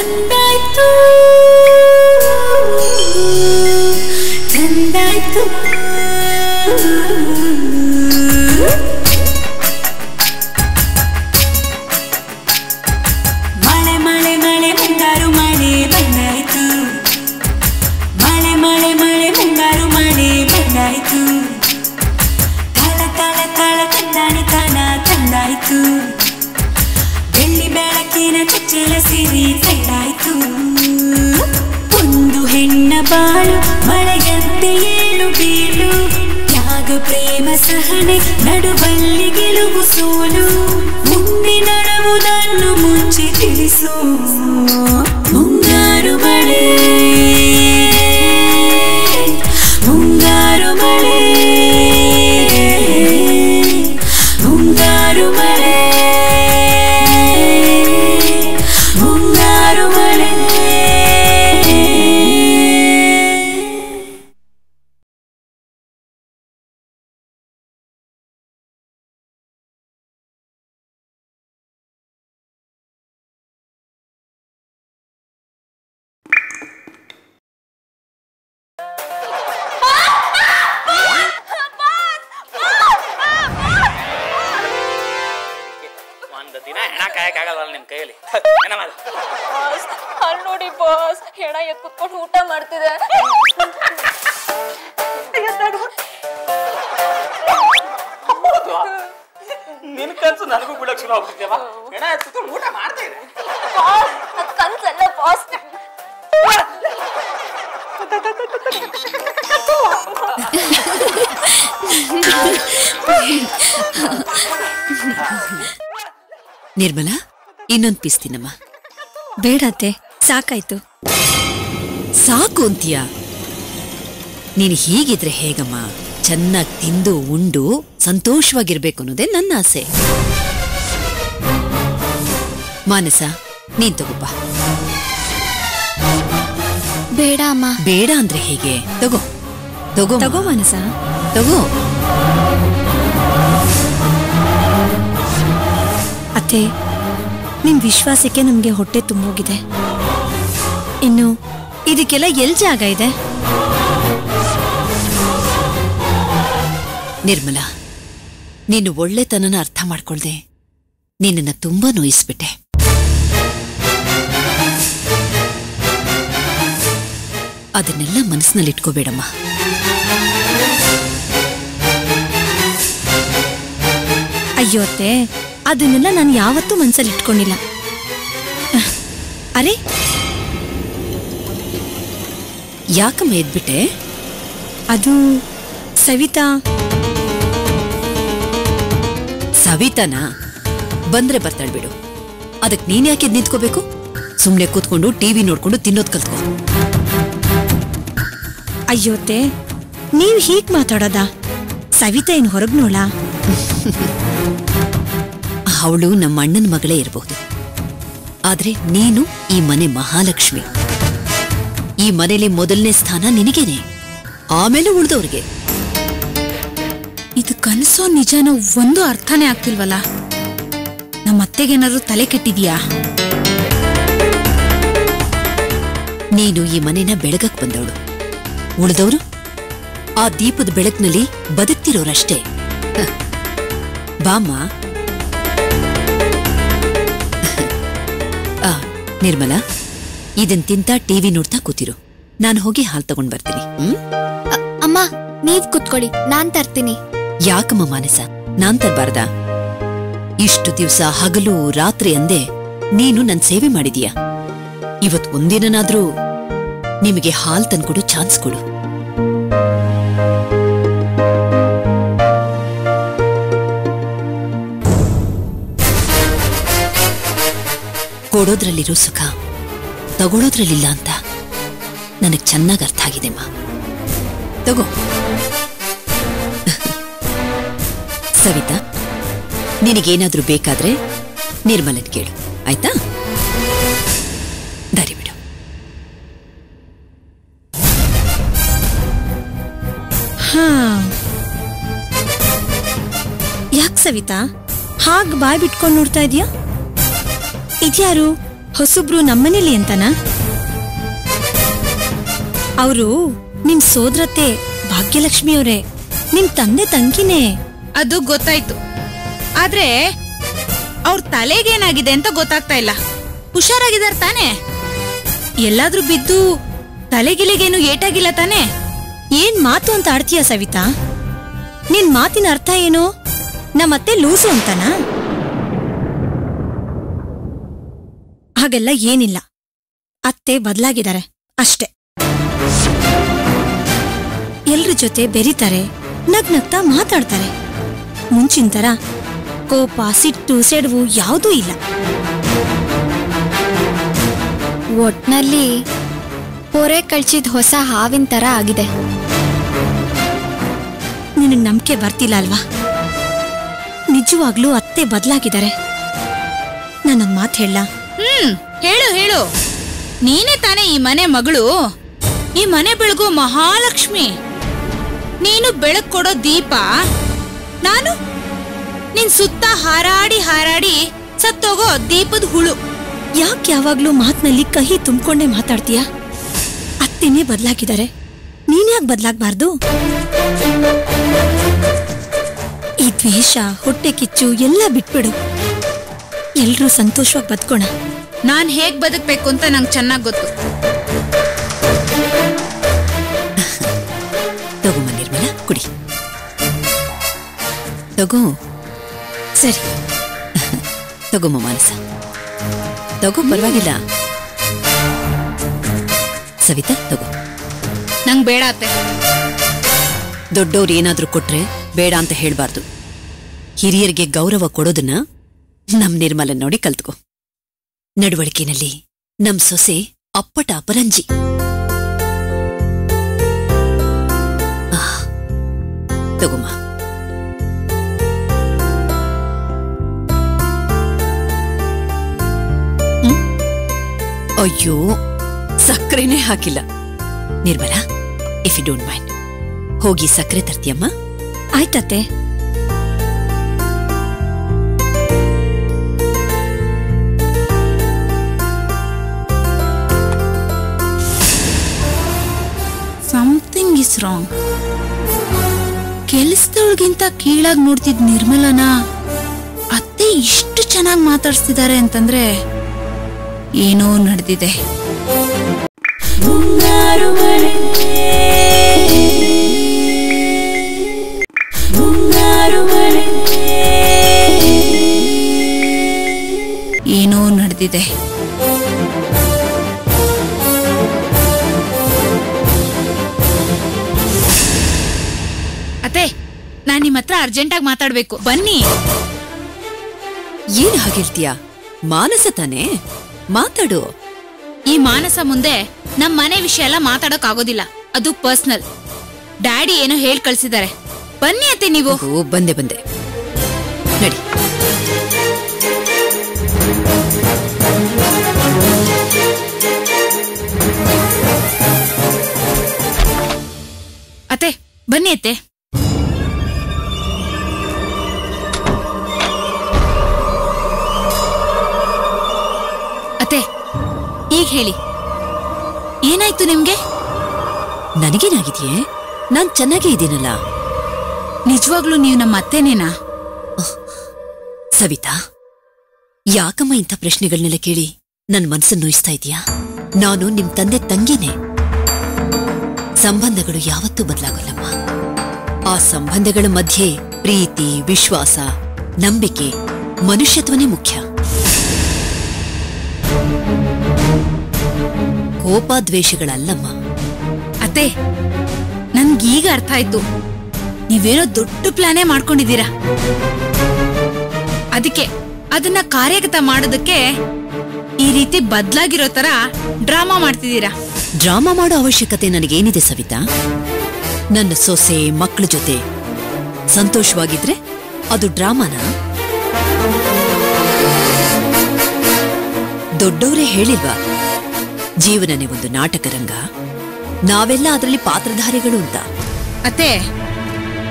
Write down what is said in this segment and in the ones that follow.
ಬಂದಾಯ್ತು ತಂದಾಯ್ತು ಮಳೆ ಮಳೆ ಮಳೆ ಮುಂಗಾರು ಮಳೆ ಬಂದಾಯ್ತು ಮಳೆ ಮಳೆ ಮಳೆ ಮುಂಗಾರು ಮಳೆ ಬಂದಾಯ್ತು ತಳ ತಳ ತಳ ತಂದಾನೆ ತಾನ ತಂದಾಯ್ತು ಬೆಳ್ಳಿ ಬೆಳಕಿನ ಚಚ್ಚಲ ಸಿರಿ ತೈಲಾಯ್ತು ಒಂದು ಹೆಣ್ಣ ಬಾಳು, ಮಳೆಯಂತೆ ಏಳು ಬೀಳು. ತ್ಯಾಗ, ಪ್ರೇಮ, ಸಹನೆ, ನಡುವಲ್ಲಿ ಗೆಲುವು ಸೋಲು. ಮುಂದೆ ನಡುವುದನ್ನು ಮುಂಚೆ ತಿಳಿಸು. ಮುಂಗಾರು ಮಳೆ. ಕಾಯಕ್ಕಾಗಲ್ಲ ನಿಮ್ಮ ಕೈಯಲ್ಲಿ ಏನ ಮಾಡ. ಬಾಸ್ ಅಲ್ಲಿ ನೋಡಿ ಬಾಸ್ ಹೆಣ ಎತ್ ಕುತ್ಕೊಂಡು ಊಟ ಮಾಡ್ತಿದೆ. ನಿನ್ ಕನ್ಸು ನನಗೂ ಬಿಡಕ್ ಶುರು ಆಗ್ಬಿಡ್ತೇವ ಹೆಣ ಎತ್ಕೊಂಡು ಊಟ ಮಾಡ್ತಾ ಇದೆ. ಬಾಸ್ ಅದ್ ಕನ್ಸಲ್ಲ ಬಾಸ್ ನಿರ್ಮಲಾ? ಇನ್ನೊಂದ್ ಪೀಸ್ ತಿನ್ನಮ್ಮ. ಬೇಡತ್ತೆ ಸಾಕಾಯ್ತು. ಸಾಕು ಅಂತೀಯ? ನೀನು ಹೀಗಿದ್ರೆ ಹೇಗಮ್ಮ? ಚೆನ್ನಾಗಿ ತಿಂದು ಉಂಡು ಸಂತೋಷವಾಗಿರ್ಬೇಕು ಅನ್ನೋದೇ ನನ್ನ ಆಸೆ. ಮಾನಸ ನೀನ್ ತಗೋಪ್ಪ. ಬೇಡ ಅಮ್ಮ. ಬೇಡ ಅಂದ್ರೆ ಹೇಗೆ? ತಗೋ. ತಗೋ ತಗೋ ಮಾನಸ. ತಗೋ. ಅತ್ತೆ ನಿಮ್ ವಿಶ್ವಾಸಕ್ಕೆ ನಮ್ಗೆ ಹೊಟ್ಟೆ ತುಂಬೋಗಿದೆ. ಇನ್ನು ಇದಕ್ಕೆಲ್ಲ ಎಲ್ ಜಾಗ ಇದೆ? ನಿರ್ಮಲಾ, ನೀನು ಒಳ್ಳೆತನನ ಅರ್ಥ ಮಾಡ್ಕೊಳ್ದೆ. ನಿನ್ನನ್ನು ತುಂಬಾ ನೋಯಿಸ್ಬಿಟ್ಟೆ. ಅದನ್ನೆಲ್ಲ ಮನಸ್ಸಿನಲ್ಲಿಟ್ಕೋಬೇಡಮ್ಮ. ಅಯ್ಯೋ ಅತ್ತೆ ಅದನ್ನೆಲ್ಲ ನಾನು ಯಾವತ್ತೂ ಮನಸ್ಸಲ್ಲಿ ಇಟ್ಕೊಂಡಿಲ್ಲ. ಅರೆ? ಯಾಕಮ್ಮ ಎದ್ಬಿಟ್ಟೆ? ಅದು ಸವಿತಾ? ಸವಿತಾನಾ? ಬಂದ್ರೆ ಬರ್ತಾಳೆ ಬಿಡು. ಅದಕ್ಕೆ ನೀನ್ ಯಾಕೆ ನಿಂತ್ಕೋಬೇಕು? ಸುಮ್ನೆ ಕೂತ್ಕೊಂಡು ಟಿವಿ ನೋಡ್ಕೊಂಡು ತಿನ್ನೋದು ಕಲ್ತ್ಕೊ. ಅಯ್ಯೋತೆ ನೀವು ನೀವ್ ಹೀಗ್ ಮಾತಾಡೋದಾ? ಸವಿತಾ ಏನ್ ಹೊರಗ್ನೋಳ ಅವಳು ನಮ್ಮ ಅಣ್ಣನ ಮಗಳೇ ಇರಬಹುದು ಆದ್ರೆ ನೀನು ಈ ಮನೆ ಮಹಾಲಕ್ಷ್ಮಿ. ಈ ಮನೇಲಿ ಮೊದಲನೇ ಸ್ಥಾನ ನಿನಗೇನೆ. ಆಮೇಲೆ ಉಳಿದವ್ರಿಗೆ. ಇದು ಕನಸೋ ನಿಜನೋ ಒಂದು ಅರ್ಥನೇ ಆಗ್ತಿಲ್ವಲ್ಲ? ನಮ್ಮ ಅತ್ತೆಗೇನಾದ್ರೂ ತಲೆ ಕೆಟ್ಟಿದೀಯಾ? ನೀನು ಈ ಮನೆನ ಬೆಳಗಕ್ ಬಂದವಳು. ಉಳಿದವರು? ಆ ದೀಪದ ಬೆಳಕಿನಲ್ಲಿ ಬದುಕ್ತಿರೋರಷ್ಟೇ. ಬಾಮ್ಮ ನಿರ್ಮಲಾ ಇದನ್ ತಿಂತ ಟಿವಿ ನೋಡ್ತಾ ಕೂತಿರು. ನಾನು ಹೋಗಿ ಹಾಲ್ ತಗೊಂಡ್ ಬರ್ತೀನಿ. ಹ್ಮ್? ಅಮ್ಮ ನೀವ್ ಕುತ್ಕೊಳ್ಳಿ ನಾನ್ ತರ್ತೀನಿ. ಯಾಕಮ್ಮ ಮಾನಸ? ನಾನ್ ತರ್ಬಾರ್ದ? ಇಷ್ಟು ದಿವ್ಸ ಹಗಲು ರಾತ್ರಿ ಅಂದೆ ನೀನು ನನ್ ಸೇವೆ ಮಾಡಿದೀಯ? ಇವತ್ ಒಂದಿನನಾದ್ರೂ ನಿಮಗೆ ಹಾಲ್ ತಂದ್ಕೊಡು ಚಾನ್ಸ್ ಕೊಡು. ಕೊಡೋದ್ರಲ್ಲಿರೋ ಸುಖ, ತಗೊಳೋದ್ರಲ್ಲಿಲ್ಲ ಅಂತ ನನಗೆ ಚೆನ್ನಾಗಿ ಅರ್ಥ ಆಗಿದೆ, ಮಾ. ತಗೋ. ಸವಿತಾ, ನಿನಗೇನಾದ್ರೂ ಬೇಕಾದ್ರೆ ನಿರ್ಮಲನ್ ಕೇಳು, ಆಯ್ತಾ? ದಾರಿ ಬಿಡು. ಯಾಕ್ ಸವಿತಾ? ಹಾಗೆ ಬಾಯ್ ಬಿಟ್ಕೊಂಡು ನೋಡ್ತಾ ಇದೀಯಾ? ಇದ್ಯಾರು? ಹೊಸಬ್ರು ನಮ್ಮನೇಲಿ ಅಂತನಾ? ಅವರು ನಿಮ್ ಸೋದ್ರತೆ ಭಾಗ್ಯಲಕ್ಷ್ಮಿ ಅವರೇ ನಿಮ್ ತಂದೆ ತಂಗಿನೇ. ಅದು ಗೊತ್ತಾಯ್ತು. ಆದ್ರೆ ಅವ್ರ ತಲೆಗೇನಾಗಿದೆ ಅಂತ ಗೊತ್ತಾಗ್ತಾ ಇಲ್ಲ. ಹುಷಾರಾಗಿದಾರ ತಾನೆ? ಎಲ್ಲಾದ್ರೂ ಬಿದ್ದು ತಲೆಗಿಲೆಗೇನು ಏಟಾಗಿಲ್ಲ ತಾನೆ? ಏನ್ ಮಾತು ಅಂತ ಆಡ್ತೀಯ ಸವಿತಾ? ನಿನ್ ಮಾತಿನ ಅರ್ಥ ಏನು? ನಮ್ಮತ್ತೆ ಲೂಸು ಅಂತನಾ? ಹಾಗೆಲ್ಲ ಏನಿಲ್ಲ. ಅತ್ತೆ ಬದಲಾಗಿದ್ದಾರೆ. ಅಷ್ಟೆ. ಎಲ್ರ ಜೊತೆ ಬೆರಿತಾರೆ, ನಗ್ನಗ್ತಾ ಮಾತಾಡ್ತಾರೆ. ಮುಂಚಿನ ತರ ಕೋಪ, ಸಿಟ್ಟು, ಸೆಡವು ಯಾವುದೂ ಇಲ್ಲ. ಒಟ್ನಲ್ಲಿ ಪೊರೆ ಕಳ್ಚಿದ ಹೊಸ ಹಾವಿನ ತರ ಆಗಿದೆ. ನಿನಗೆ ನಂಬಿಕೆ ಬರ್ತಿಲ್ಲ ಅಲ್ವಾ? ನಿಜವಾಗ್ಲೂ ಅತ್ತೆ ಬದಲಾಗಿದ್ದಾರೆ. ನನ್ನ ಮಾತು ಹೇಳ ಹ್ಮ್, ಹೇಳು ಹೇಳು. ನೀನೇ ತಾನೇ ಈ ಮನೆ ಮಗಳು? ಈ ಮನೆ ಬೆಳಗು ಮಹಾಲಕ್ಷ್ಮಿ. ನೀನು ಬೆಳಕ್ ಕೊಡೋ ದೀಪ. ನಾನು ನಿನ್ ಸುತ್ತ ಹಾರಾಡಿ ಹಾರಾಡಿ ಸತ್ತೋಗೋ ದೀಪದ ಹುಳು. ಯಾಕೆ ಯಾವಾಗ್ಲೂ ಮಾತಿನಲ್ಲಿ ಕಹಿ ತುಂಬ್ಕೊಂಡೇ ಮಾತಾಡ್ತೀಯ? ಅತ್ತೆನೇ ಬದಲಾಗಿದ್ದಾರೆ. ನೀನ್ಯಾಕ್ ಬದಲಾಗ್ಬಾರ್ದು? ಈ ದ್ವೇಷ, ಹೊಟ್ಟೆ ಕಿಚ್ಚು ಎಲ್ಲ ಬಿಟ್ಬಿಡು. ಎಲ್ರೂ ಸಂತೋಷವಾಗಿ ಬದುಕೋಣ. ನಾನು ಹೇಗೆ ಬದುಕಬೇಕು ಅಂತ ನಂಗೆ ಚೆನ್ನಾಗಿ ಗೊತ್ತು. ತಗೋ ನಿರ್ಮಲ ಕುಡಿ. ತಗೋ. ಸರಿ. ತಗೊಮ್ಮ ಮಾನಸ. ತಗೋ ಪರವಾಗಿಲ್ಲ. ಸವಿತಾ ತಗೋ. ನಂಗೆ ಬೇಡ ಅತ್ತೆ. ದೊಡ್ಡವ್ರು ಏನಾದರೂ ಕೊಟ್ರೆ ಬೇಡ ಅಂತ ಹೇಳಬಾರ್ದು. ಹಿರಿಯರಿಗೆ ಗೌರವ ಕೊಡೋದನ್ನ ನಮ್ ನಿರ್ಮಲನ್ ನೋಡಿ ಕಲ್ತ್ಕೋ. ನಡವಳಿಕೆನಲ್ಲಿ ನಮ್ ಸೊಸೆ ಅಪ್ಪಟ ಅಪರಂಜಿ ತಗೋಮ? ಅಯ್ಯೋ, ಸಕ್ಕರೆನೇ ಹಾಕಿಲ್ಲ. Nirmala if you don't mind ಹೋಗಿ ಸಕ್ಕರೆ ತರ್ತೀಯಮ್ಮ. ಆಯ್ತತ್ತೆ. ಇಸ್ ರಾಂಗ್ ಕೆಲ್ಸದೊಳಗಿಂತ ಕೀಳಾಗಿ ನೋಡ್ತಿದ್ ನಿರ್ಮಲನ ಅತ್ತೆ ಇಷ್ಟು ಚೆನ್ನಾಗಿ ಮಾತಾಡ್ಸ್ತಿದ್ದಾರೆ ಅಂತಂದ್ರೆ ಏನೋ ನಡೆದಿದೆ. ಏನೋ ನಡೆದಿದೆ. ಅತ್ತೆ ನಾನ್ ನಿಮ್ ಹತ್ರ ಅರ್ಜೆಂಟಾಗಿ ಮಾತಾಡ್ಬೇಕು. ಬನ್ನಿ. ಏನ್ ಹಾಗಿರ್ತೀಯ? ಮಾನಸ ತಾನೇ? ಮಾತಾಡು. ಈ ಮಾನಸ ಮುಂದೆ ನಮ್ ಮನೆ ವಿಷಯ ಎಲ್ಲ ಮಾತಾಡಕ್ ಆಗೋದಿಲ್ಲ. ಅದು ಪರ್ಸನಲ್ ಡ್ಯಾಡಿ ಏನೋ ಹೇಳಿ ಕಳ್ಸಿದ್ದಾರೆ ಬನ್ನಿ ಅತ್ತೆ ನೀವು. ಬಂದೆ ಬಂದೆ. ನಡಿ. ಅತ್ತೆ ಬನ್ನಿ ಅತ್ತೆ. ಈಗ ಹೇಳಿ. ಏನಾಯ್ತು ನಿಮ್ಗೆ? ನನಗೇನಾಗಿದೆಯೇ? ನಾನ್ ಚೆನ್ನಾಗೇ ಇದ್ದೀನಲ್ಲ. ನಿಜವಾಗ್ಲೂ ನೀವು ನಮ್ಮ ಅತ್ತೆನೇನಾ? ಸವಿತಾ, ಯಾಕಮ್ಮ ಇಂಥ ಪ್ರಶ್ನೆಗಳನ್ನೆಲ್ಲ ಕೇಳಿ ನನ್ನ ಮನಸ್ಸನ್ನು ನೋಯಿಸ್ತಾ ಇದೀಯಾ ನಾನು ನಿಮ್ ತಂದೆ ತಂಗಿನೇ. ಸಂಬಂಧಗಳು ಯಾವತ್ತೂ ಬದಲಾಗಲ್ಲಮ್ಮ. ಆ ಸಂಬಂಧಗಳ ಮಧ್ಯೆ ಪ್ರೀತಿ, ವಿಶ್ವಾಸ, ನಂಬಿಕೆ, ಮನುಷ್ಯತ್ವನೇ ಮುಖ್ಯ. ಕೋಪ ದ್ವೇಷಗಳಲ್ಲಮ್ಮ ಅತ್ತೆ, ನನ್ಗೀಗ ಅರ್ಥ ಆಯ್ತು ನೀವೇನೋ ದೊಡ್ಡ ಪ್ಲಾನೇ ಮಾಡ್ಕೊಂಡಿದ್ದೀರಾ? ಅದಕ್ಕೆ ಅದನ್ನ ಕಾರ್ಯಗತ ಮಾಡೋದಕ್ಕೆ ಈ ರೀತಿ ಬದ್ಲಾಗಿರೋ ತರ ಡ್ರಾಮಾ ಮಾಡ್ತಿದ್ದೀರಾ? ಡ್ರಾಮಾ ಮಾಡೋ ಅವಶ್ಯಕತೆ ನನಗೇನಿದೆ ಸವಿತಾ? ನನ್ನ ಸೊಸೆ ಮಕ್ಕಳ ಜೊತೆ ಸಂತೋಷವಾಗಿದ್ರೆ ಅದು ಡ್ರಾಮಾನ? ದೊಡ್ಡವರೇ ಹೇಳಿಲ್ವಾ ಜೀವನನೇ ಒಂದು ನಾಟಕ ರಂಗ. ನಾವೆಲ್ಲ ಅದರಲ್ಲಿ ಪಾತ್ರಧಾರಿಗಳು ಅಂತ. ಅತ್ತೆ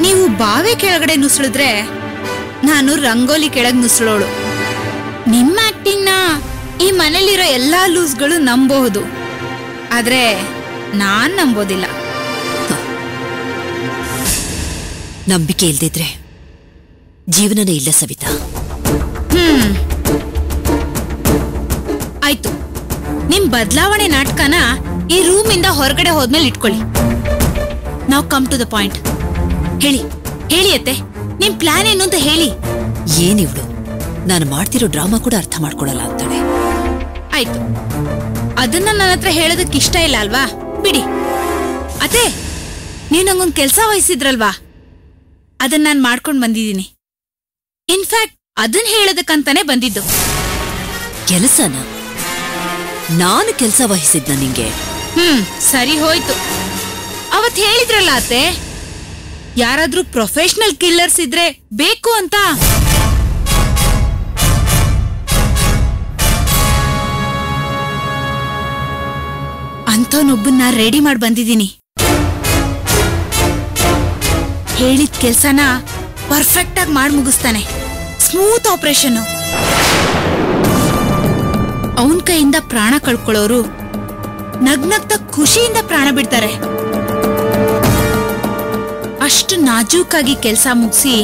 ನೀವು ಬಾವೆ ಕೆಳಗಡೆ ನುಸುಳಿದ್ರೆ ನಾನು ರಂಗೋಲಿ ಕೆಳಗ್ ನುಸುಳೋಳು. ನಿಮ್ಮ ಆಕ್ಟಿಂಗ್ನ ಈ ಮನೇಲಿರೋ ಎಲ್ಲಾ ಲೂಸ್ಗಳು ನಂಬಬಹುದು ಆದ್ರೆ ನಾನ್ ನಂಬೋದಿಲ್ಲ. ನಂಬಿಕೆ ಇಲ್ದಿದ್ರೆ ಜೀವನನೇ ಇಲ್ಲ ಸವಿತಾ. ಹ್ಮ್. ಆಯ್ತು. ನಿಮ್ ಬದಲಾವಣೆ ನಾಟಕನ ಈ ರೂಮ್ ಇಂದ ಹೊರಗಡೆ ಹೋದ್ಮೇಲೆ ಇಟ್ಕೊಳ್ಳಿ. ನಾವು ಕಮ್ ಟು ದ ಪಾಯಿಂಟ್ ಹೇಳಿ ಹೇಳಿ ಅತ್ತೆ ನಿಮ್ ಪ್ಲಾನ್ ಏನು ಅಂತ ಹೇಳಿ. ಏನಿವ್ಳು ನಾನು ಮಾಡ್ತಿರೋ ಡ್ರಾಮಾ ಕೂಡ ಅರ್ಥ ಮಾಡ್ಕೊಳಲ್ಲ ಅಂತಾಳೆ. ಆಯ್ತು. ಅದನ್ನ ನನ್ನ ಹತ್ರ ಹೇಳೋದಕ್ಕೆ ಇಷ್ಟ ಇಲ್ಲ ಅಲ್ವಾ? ಬಿಡಿ. ಅತ್ತೆ ನೀವು ನಂಗೊಂದ್ ಕೆಲ್ಸ ವಹಿಸಿದ್ರಲ್ವಾ? ಅದನ್ನ ನಾನು ಮಾಡ್ಕೊಂಡ್ ಬಂದಿದ್ದೀನಿ. ಇನ್ಫ್ಯಾಕ್ಟ್ ಅದನ್ನ ಹೇಳೋದಕ್ಕಂತಾನೆ ಬಂದಿದ್ದು. ಕೆಲಸನ? ನಾನು ಕೆಲಸ ವಹಿಸಿದ್ನ ನಿಂಗೆ. ಹ್ಮ್, ಸರಿ ಹೋಯ್ತು. ಅವತ್ ಹೇಳಿದ್ರಲ್ಲ ಅತ್ತೆ, ಯಾರಾದ್ರೂ ಪ್ರೊಫೆಷನಲ್ ಕಿಲ್ಲರ್ಸ್ ಇದ್ರೆ ಬೇಕು ಅಂತ. ಅಂಥವ್ನೊಬ್ಬನ್ನ ರೆಡಿ ಮಾಡಿ ಬಂದಿದ್ದೀನಿ. ಹೇಳಿದ ಕೆಲ್ಸನ ಪರ್ಫೆಕ್ಟ್ ಆಗಿ ಮಾಡಿ ಮುಗಿಸ್ತಾನೆ ಸ್ಮೂತ್ ಆಪರೇಷನ್ ಅವನ್ ಕೈಯಿಂದ ಪ್ರಾಣ ಕಳ್ಕೊಳ್ಳೋರು ನಗ್ನಗ್ತ ಖುಷಿಯಿಂದ ಪ್ರಾಣ ಬಿಡ್ತಾರೆ. ಅಷ್ಟು ನಾಜೂಕಾಗಿ ಕೆಲಸ ಮುಗಿಸಿ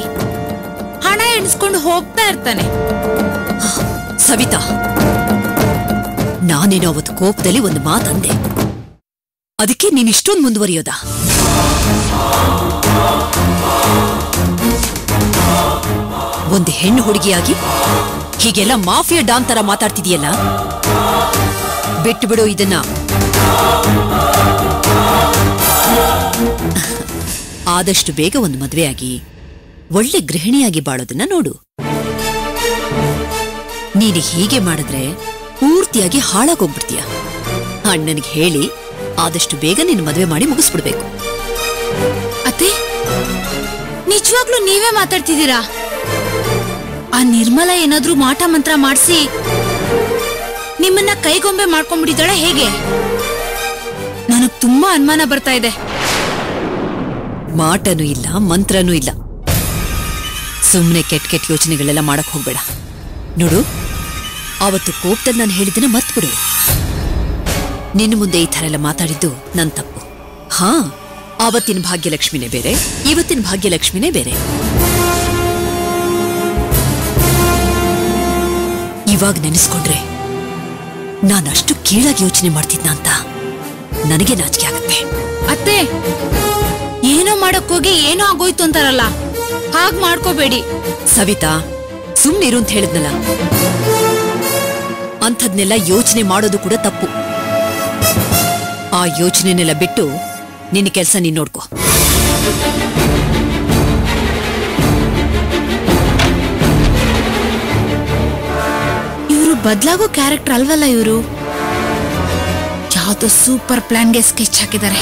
ಹಣ ಎಣಿಸ್ಕೊಂಡು ಹೋಗ್ತಾ ಇರ್ತಾನೆ. ಸವಿತಾ, ನಾನೇನೋ ಅವತ್ತು ಕೋಪದಲ್ಲಿ ಒಂದು ಮಾತಂದೆ. ಅದಕ್ಕೆ ನೀನ್ ಇಷ್ಟೊಂದು ಮುಂದುವರಿಯೋದ? ಒಂದು ಹೆಣ್ಣು ಹುಡುಗಿಯಾಗಿ ಹೀಗೆಲ್ಲ ಮಾಫಿಯಾ ಡಾನ್ ತರ ಮಾತಾಡ್ತಿದೀಯಲ್ಲ? ಬಿಟ್ಟು ಬಿಡು ಇದನ್ನ. ಆದಷ್ಟು ಬೇಗ ಒಂದು ಮದುವೆಯಾಗಿ, ಒಳ್ಳೆ ಗೃಹಿಣಿಯಾಗಿ ಬಾಳೋದನ್ನ ನೋಡು. ನೀನು ಹೀಗೆ ಮಾಡಿದ್ರೆ ಪೂರ್ತಿಯಾಗಿ ಹಾಳಾಗೋಗ್ಬಿಡ್ತೀಯ. ಅಣ್ಣನಿಗೆ ಹೇಳಿ, ಆದಷ್ಟು ಬೇಗ ನೀನು ಮದುವೆ ಮಾಡಿ ಮುಗಿಸ್ಬಿಡ್ಬೇಕು. ಅತ್ತೆ, ನಿಜವಾಗ್ಲೂ ನೀವೇ ಮಾತಾಡ್ತಿದ್ದೀರಾ? ಆ ನಿರ್ಮಲ ಏನಾದ್ರೂ ಮಾಟ ಮಂತ್ರ ಮಾಡಿಸಿ ನಿಮ್ಮನ್ನ ಕೈಗೊಂಬೆ ಮಾಡ್ಕೊಂಡ್ಬಿಟ್ಟಿದ್ದಾಳೆ ಹೇಗೆ? ನನಗ್ ತುಂಬಾ ಅನುಮಾನ ಬರ್ತಾ ಇದೆ. ಮಾಟನೂ ಇಲ್ಲ, ಮಂತ್ರನೂ ಇಲ್ಲ. ಸುಮ್ಮನೆ ಕೆಟ್ಟ ಕೆಟ್ಟ ಯೋಚನೆಗಳೆಲ್ಲ ಮಾಡಕ್ ಹೋಗ್ಬೇಡ. ನೋಡು ಅವತ್ತು ಕೋಪದಲ್ಲಿ ನಾನು ಹೇಳಿದ್ದನ್ನ ಮರ್ತ್ಬಿಡು. ನಿನ್ನ ಮುಂದೆ ಈ ಥರ ಎಲ್ಲ ಮಾತಾಡಿದ್ದು ನನ್ನ ತಪ್ಪು. ಹಾ, ಆವತ್ತಿನ ಭಾಗ್ಯಲಕ್ಷ್ಮಿನೇ ಬೇರೆ, ಇವತ್ತಿನ ಭಾಗ್ಯಲಕ್ಷ್ಮಿನೇ ಬೇರೆ. ಇವಾಗ ನೆನೆಸ್ಕೊಂಡ್ರೆ ಅಷ್ಟು ಕೀಳಾಗಿ ಯೋಚನೆ ಮಾಡ್ತಿದ್ನ ಅಂತ ನನಗೆ ನಾಚಿಕೆ ಆಗುತ್ತೆ. ಅತ್ತೆ ಏನೋ ಮಾಡಕ್ ಹೋಗಿ ಏನೋ ಆಗೋಯ್ತು ಅಂತಾರಲ್ಲ ಹಾಗ್ ಮಾಡ್ಕೋಬೇಡಿ. ಸವಿತಾ ಸುಮ್ನಿರು ಅಂತ ಹೇಳಿದ್ನಲ್ಲ. ಅಂಥದ್ನೆಲ್ಲ ಯೋಚನೆ ಮಾಡೋದು ಕೂಡ ತಪ್ಪು. ಆ ಯೋಚನೆನೆಲ್ಲ ಬಿಟ್ಟು ನಿನ್ನ ಕೆಲಸ ನೀನ್ ನೋಡ್ಕೋ. ಬದ್ಲಾಗೋ ಕ್ಯಾರೆಕ್ಟರ್ ಅಲ್ವಲ್ಲ ಇವರು? ಯಾವುದೋ ಸೂಪರ್ ಪ್ಲಾನ್ಗೆ ಸ್ಕೆಚ್ ಹಾಕಿದ್ದಾರೆ.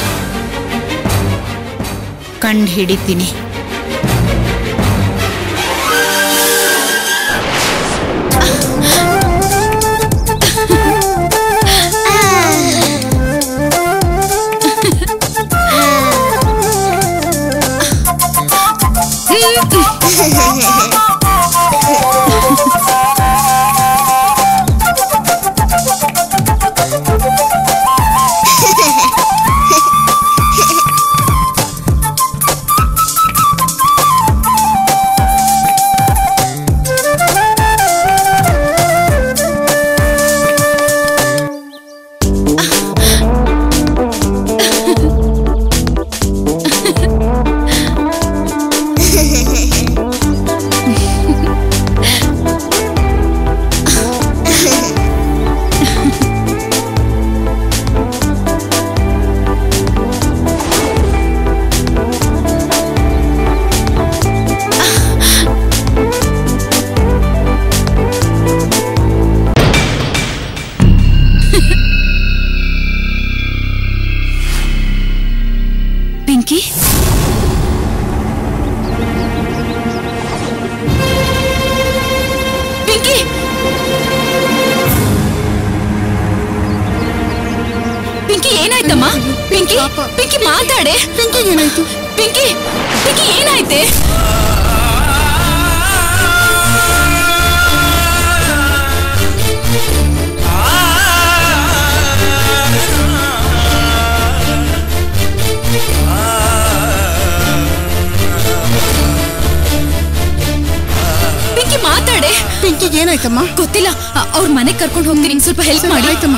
ಕಂಡು ಹಿಡಿತೀನಿ ಏನಾಯ್ತಮ್ಮ? ಗೊತ್ತಿಲ್ಲ. ಅವ್ರ ಮನೆಗ್ ಕರ್ಕೊಂಡು ಹೋಗ್ತೀನಿ. ಸ್ವಲ್ಪ ಹೆಲ್ಪ್ ಮಾಡಿ. ಆಯ್ತಮ್ಮ.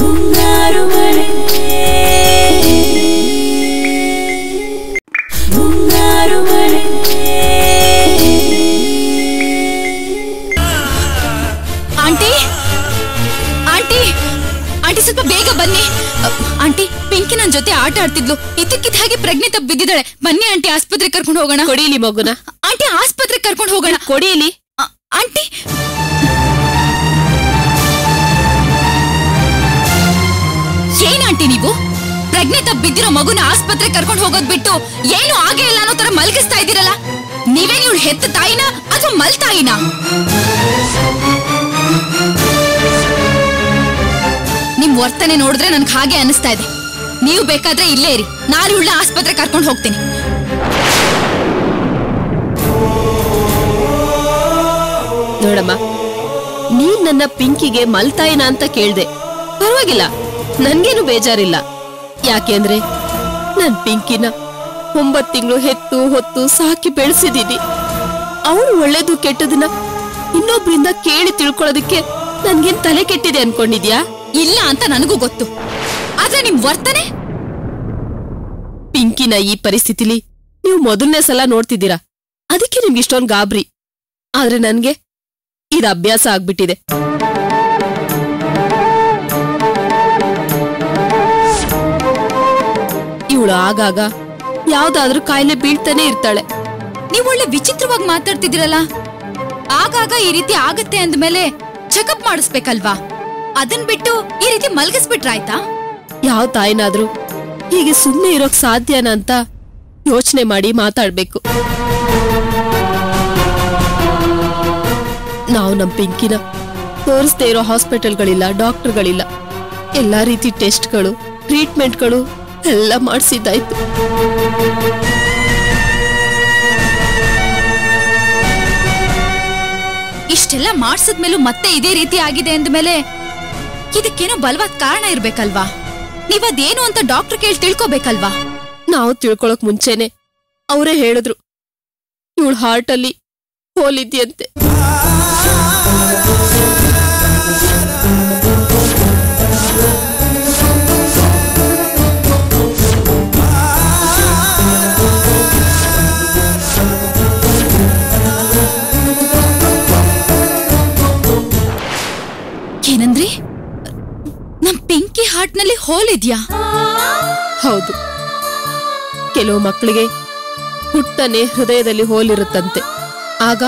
ಮುಂಗಾರು ಮಳೆ. ನನ್ ಜೊತೆ ಆಟ ಆಡ್ತಿದ್ಲು. ಇದಕ್ಕಿದ ಹಾಗೆ ಪ್ರಜ್ಞೆ ತಪ್ಪ ಬಿದ್ದಿದ್ದಾಳೆ. ಬನ್ನಿ ಆಂಟಿ ಆಸ್ಪತ್ರೆ ಕರ್ಕೊಂಡು ಹೋಗೋಣ. ಕೊಡಿಲಿ ಮಗುನ. ಆಂಟಿ ಆಸ್ಪತ್ರೆ ಕರ್ಕೊಂಡು ಹೋಗೋಣ. ಕೊಡಿಲಿ ಆಂಟಿ. ಏನ್ ಆಂಟಿ ನೀವು? ಪ್ರಜ್ಞೆ ತಪ್ಪು ಬಿದ್ದಿರೋ ಮಗುನ ಆಸ್ಪತ್ರೆ ಕರ್ಕೊಂಡು ಹೋಗೋದ್ ಬಿಟ್ಟು ಏನು ಆಗೇ ಇಲ್ಲ ಅನ್ನೋ ತರ ಮಲಗಿಸ್ತಾ ಇದ್ದೀರಲ್ಲ? ನೀವೇ ನೀವು ಹೆತ್ತ ತಾಯಿನ ಅಥವಾ ಮಲ್ ತಾಯಿನ? ನಿಮ್ ವರ್ತನೆ ನೋಡಿದ್ರೆ ನನ್ಗೆ ಹಾಗೆ ಅನಿಸ್ತಾ ಇದೆ. ನೀವು ಬೇಕಾದ್ರೆ ಇಲ್ಲೇ ಇರಿ. ನಾನು ಇವಳ ಆಸ್ಪತ್ರೆ ಕರ್ಕೊಂಡು ಹೋಗ್ತೀನಿ. ನೋಡಮ್ಮ ನೀನ್ ನನ್ನ ಪಿಂಕಿಗೆ ಮಲ್ತಾಯಿನ ಅಂತ ಕೇಳ್ದೆ. ಪರವಾಗಿಲ್ಲ ನನ್ಗೇನು ಬೇಜಾರಿಲ್ಲ. ಯಾಕೆಂದ್ರೆ ನನ್ ಪಿಂಕಿನ ಒಂಬತ್ ತಿಂಗಳು ಹೆತ್ತು ಹೊತ್ತು ಸಾಕಿ ಬೆಳೆಸಿದೀನಿ. ಅವಳು ಒಳ್ಳೇದು ಕೆಟ್ಟದನ್ನ ಇನ್ನೊಬ್ರಿಂದ ಕೇಳಿ ತಿಳ್ಕೊಳ್ಳೋದಕ್ಕೆ ನನ್ಗೇನ್ ತಲೆ ಕೆಟ್ಟಿದೆ ಅನ್ಕೊಂಡಿದ್ಯಾ? ಇಲ್ಲ ಅಂತ ನನಗೂ ಗೊತ್ತು. ಆದ್ರೆ ನಿಮ್ ವರ್ತನೆ? ಪಿಂಕಿನ ಈ ಪರಿಸ್ಥಿತಿಲಿ ನೀವು ಮೊದಲನೇ ಸಲ ನೋಡ್ತಿದ್ದೀರಾ? ಅದಕ್ಕೆ ನಿಮ್ಗೆ ಇಷ್ಟೊಂದು ಗಾಬ್ರಿ. ಆದ್ರೆ ನನ್ಗೆ ಇದು ಅಭ್ಯಾಸ ಆಗ್ಬಿಟ್ಟಿದೆ. ಇವಳು ಆಗಾಗ ಯಾವ್ದಾದ್ರೂ ಕಾಯಿಲೆ ಬೀಳ್ತಾನೆ ಇರ್ತಾಳೆ. ನೀವು ಒಳ್ಳೆ ವಿಚಿತ್ರವಾಗಿ ಮಾತಾಡ್ತಿದ್ದೀರಲ್ಲ? ಆಗಾಗ ಈ ರೀತಿ ಆಗತ್ತೆ ಅಂದ್ಮೇಲೆ ಚೆಕಪ್ ಮಾಡಿಸ್ಬೇಕಲ್ವಾ? ಅದನ್ ಬಿಟ್ಟು ಈ ರೀತಿ ಮಲ್ಗಿಸ್ಬಿಟ್ರಾಯ್ತಾ ಯಾವ ತಾಯಿನಾದ್ರೂ ಹೀಗೆ ಸುಮ್ಮನೆ ಇರೋಕ್ ಸಾಧ್ಯನಾ ಅಂತ ಯೋಚನೆ ಮಾಡಿ ಮಾತಾಡ್ಬೇಕು. ನಾವು ನಮ್ ಪಿಂಕಿನ ತೋರಿಸ್ದೇ ಇರೋ ಹಾಸ್ಪಿಟಲ್ಗಳಿಲ್ಲ, ಡಾಕ್ಟರ್ಗಳಿಲ್ಲ. ಎಲ್ಲಾ ರೀತಿ ಟೆಸ್ಟ್ಗಳು, ಟ್ರೀಟ್ಮೆಂಟ್ಗಳು ಎಲ್ಲ ಮಾಡಿಸಿದ್ದಾಯ್ತು. ಇಷ್ಟೆಲ್ಲ ಮಾಡಿಸಿದ್ಮೇಲೂ ಮತ್ತೆ ಇದೇ ರೀತಿ ಆಗಿದೆ ಅಂದಮೇಲೆ ಇದಕ್ಕೇನೋ ಬಲವಾದ ಕಾರಣ ಇರ್ಬೇಕಲ್ವಾ? ನೀವದೇನು ಅಂತ ಡಾಕ್ಟರ್ ಕೇಳಿ ತಿಳ್ಕೊಬೇಕಲ್ವಾ? ನಾವು ತಿಳ್ಕೊಳಕ್ ಮುಂಚೆನೆ ಅವರೇ ಹೇಳಿದ್ರು ಇವಳ ಹಾರ್ಟಲ್ಲಿ ಹೋಲಿದ್ಯಂತೆ ಹೋಲ್ ಹೌದು. ಕೆಲವು ಮಕ್ಕಳಿಗೆ ಹುಟ್ಟನೆ ಹೃದಯದಲ್ಲಿ ಹೋಲಿರುತ್ತಂತೆ. ಆಗ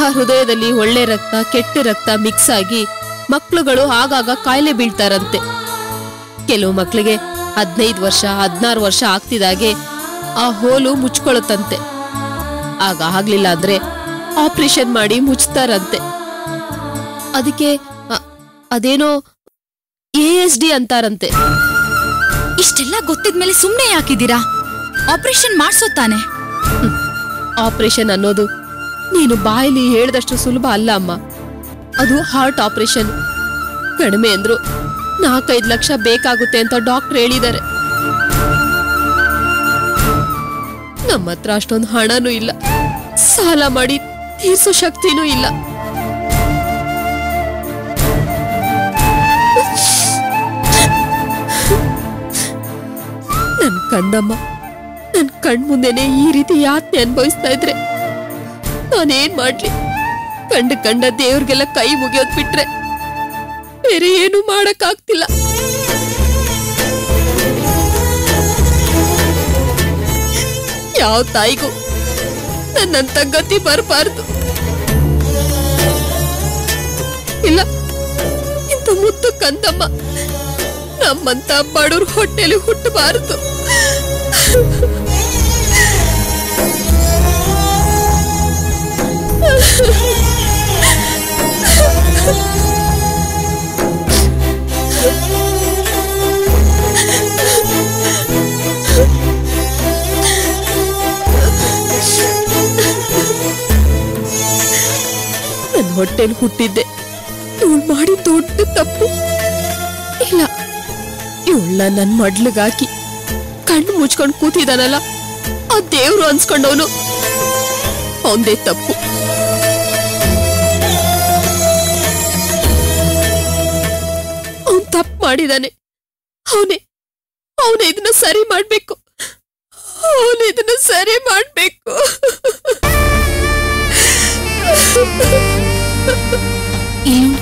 ಆ ಹೃದಯದಲ್ಲಿ ಒಳ್ಳೆ ರಕ್ತ, ಕೆಟ್ಟ ರಕ್ತ ಮಿಕ್ಸ್ ಆಗಿ ಮಕ್ಕಳುಗಳು ಆಗಾಗ ಕಾಯಿಲೆ ಬೀಳ್ತಾರಂತೆ. ಕೆಲವು ಮಕ್ಕಳಿಗೆ ಹದಿನೈದು ವರ್ಷ, ಹದಿನಾರು ವರ್ಷ ಆಗ್ತಿದಾಗೆ ಆ ಹೋಲು ಮುಚ್ಕೊಳ್ಳುತ್ತಂತೆ. ಆಗ ಆಗ್ಲಿಲ್ಲ ಅಂದ್ರೆ ಆಪರೇಷನ್ ಮಾಡಿ ಮುಚ್ತಾರಂತೆ. ಅದಕ್ಕೆ ಅದೇನೋ ಎ ಎಸ್ ಡಿ ಅಂತಾರಂತೆ. ಇಷ್ಟೆಲ್ಲ ಗೊತ್ತಿದ್ಮೇಲೆ ಸುಮ್ನೆ ಯಾಕಿದ್ದೀರಾ? ಆಪರೇಷನ್ ಮಾಡಿಸೋ ತಾನೆ. ಆಪರೇಷನ್ ಅನ್ನೋದು ನೀನು ಬಾಯಲ್ಲಿ ಹೇಳಿದಷ್ಟು ಸುಲಭ ಅಲ್ಲ ಅಮ್ಮ. ಅದು ಹಾರ್ಟ್ ಆಪರೇಷನ್ ಕಡಿಮೆ ಅಂದ್ರು ನಾಲ್ಕೈದು ಲಕ್ಷ ಬೇಕಾಗುತ್ತೆ ಅಂತ ಡಾಕ್ಟರ್ ಹೇಳಿದ್ದಾರೆ. ನಮ್ಮ ಹತ್ರ ಅಷ್ಟೊಂದು ಹಣನೂ ಇಲ್ಲ. ಸಾಲ ಮಾಡಿ ತೀರ್ಸೋ ಶಕ್ತಿನೂ ಇಲ್ಲ. ನನ್ ಕಂದಮ್ಮ ನನ್ ಕಣ್ ಮುಂದೆನೆ ಈ ರೀತಿ ಯಾತನೆ ಅನ್ಭವಿಸ್ತಾ ಇದ್ರೆ? ನಾನೇನ್ ಮಾಡ್ಲಿ? ಕಂಡ ಕಂಡ ದೇವ್ರಿಗೆಲ್ಲ ಕೈ ಮುಗಿಯೋದ್ ಬಿಟ್ರೆ ಬೇರೆ ಏನು ಮಾಡಕ್ಕಾಗ್ತಿಲ್ಲ. ಯಾವ ತಾಯಿಗೂ ನನ್ನಂತ ಗತಿ ಬರಬಾರ್ದು. ಇಲ್ಲ, ಇಂಥ ಮುತ್ತು ಕಂದಮ್ಮ. ನಮ್ಮಂತ ಬಡವ್ರ ಹೊಟ್ಟೆಲಿ ಹುಟ್ಟಬಾರದು. ಹೊಟ್ಟೆಲಿ ಹುಟ್ಟಿದ್ದೆ. ಇವಳು ಮಾಡಿ ದೊಡ್ಡ ತಪ್ಪು. ಇಲ್ಲ. ಇವಳ ನನ್ನ ಮಡ್ಲಿಗಾಕಿ ಕಣ್ಣು ಮುಚ್ಕೊಂಡು ಕೂತಿದಾನಲ್ಲ, ಆ ದೇವ್ರು ಅನ್ಸ್ಕೊಂಡವನು. ಒಂದೇ ತಪ್ಪು. ಅವನ್ ತಪ್ಪು ಮಾಡಿದಾನೆ. ಅವನೇ ಅವನೇ ಇದನ್ನ ಸರಿ ಮಾಡ್ಬೇಕು. ಅವನೇ ಇದನ್ನ ಸರಿ ಮಾಡ್ಬೇಕು. ಇಲ್ಲ